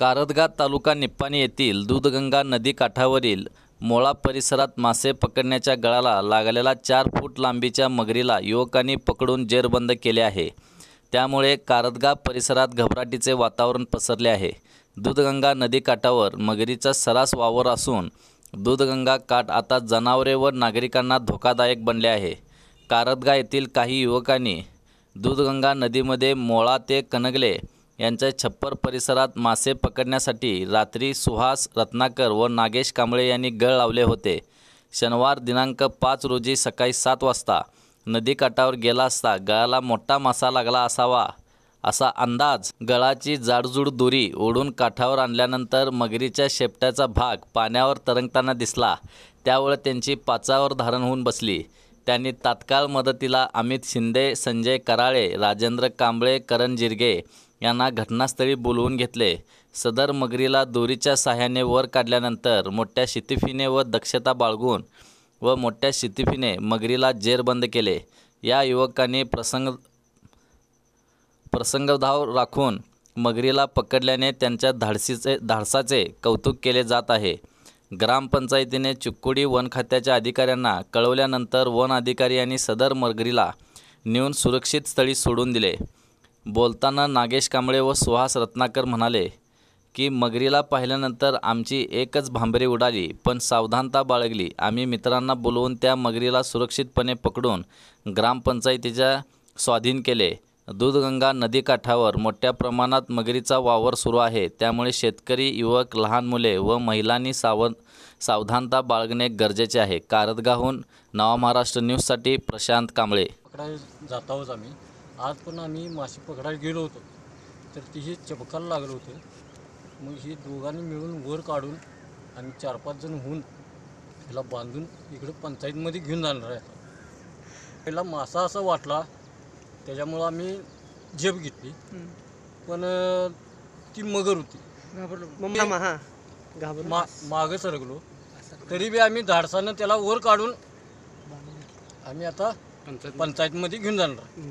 कारदगा तालुका निप्पाणी येथील दूधगंगा नदी काठावरील मोळा परिसरात मासे पकडण्याच्या गळाला लागलेला चार फूट लांबीच्या मगरीला युवकांनी पकडून जेरबंद केले आहे. त्यामुळे कारदगा परिसरात घबराटीचे वातावरण पसरले आहे. दूधगंगा नदी काठावर मगरीचा सरास वावर असून दूधगंगा काठ आता जनावरे व नागरिकांना धोकादायक बनले आहे. कारदगा येथील काही युवकांनी दूधगंगा नदीमध्ये मोळा ते कनगले यांच्या छप्पर परिसरात मासे पकडण्यासाठी रात्री सुहास रत्नाकर व नागेश कांबळे यांनी गळ लावले होते. शनिवार दिनांक पाच रोजी सकाळी सात वाजता नदीकाठावर गेला असता गळाला मोठा मासा लागला असावा असा अंदाज गळाची जाडजूड दोरी ओढून काठावर आणल्यानंतर मगरीच्या शेपट्याचा भाग पाण्यावर तरंगताना दिसला. त्यावेळी त्यांची पाचावर धारण होऊन बसली. त्यांनी तात्काळ मदतीला अमित शिंदे संजय कराळे राजेंद्र कांबळे करण जिरगे यांना घटनास्थळी बोलवून घेतले. सदर मगरीला दोरीच्या साह्याने वर काढल्यानंतर मोठ्या शितिफीने व दक्षता बाळगून व मोठ्या शितिफीने मगरीला जेरबंद केले. या युवकांनी प्रसंग प्रसंगधाव राखून मगरीला पकडल्याने त्यांच्या धाडसीचे धाडसाचे कौतुक केले जात आहे. ग्रामपंचायतीने चिक्कोडी वन खात्याच्या अधिकाऱ्यांना कळवल्यानंतर वन अधिकारी यांनी सदर मगरीला नेऊन सुरक्षित स्थळी सोडून दिले. बोलताना नागेश कांबळे व सुहास रत्नाकर म्हणाले की मगरीला पाहिल्यानंतर आमची एकच भांबरी उडाली पण सावधानता बाळगली. आम्ही मित्रांना बोलवून त्या मगरीला सुरक्षितपणे पकडून ग्रामपंचायतीच्या स्वाधीन केले. दूधगंगा नदीकाठावर मोठ्या प्रमाणात मगरीचा वावर सुरू आहे. त्यामुळे शेतकरी युवक लहान मुले व महिलांनी सावध सावधानता बाळगणे गरजेचे आहे. कारदगाहून नवा महाराष्ट्र न्यूजसाठी प्रशांत कांबळे. पकडायला जात आहोत आम्ही. आज पण आम्ही मासे पकडायला गेलो होतो. तर तिही चपकायला चपकाला लागलं होतं. मग ही दोघांनी मिळून वर काढून आम्ही चार पाच जण होऊन ह्याला बांधून इकडं पंचायतमध्ये घेऊन जाणार आहे पहिला मासा असा वाटला त्याच्यामुळं आम्ही झेप घेतली. पण ती मगर होती. घाबरलो. हा. घाबरलो. मा मागं सरकलो. तरी बी आम्ही धाडसानं त्याला वर काढून आम्ही आता पंचायतमध्ये घेऊन जाणार.